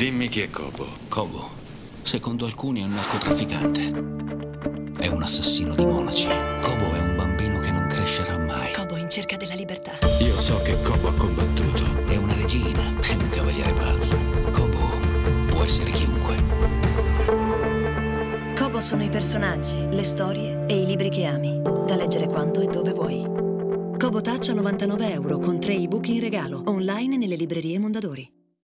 Dimmi chi è Cobo. Cobo, secondo alcuni è un narcotrafficante. È un assassino di monaci. Cobo è un bambino che non crescerà mai. Cobo in cerca della libertà. Io so che Cobo ha combattuto. È una regina, è un cavaliere pazzo. Cobo può essere chiunque. Cobo sono i personaggi, le storie e i libri che ami, da leggere quando e dove vuoi. Cobo Touch a 99 euro con tre ebook in regalo, online nelle librerie Mondadori.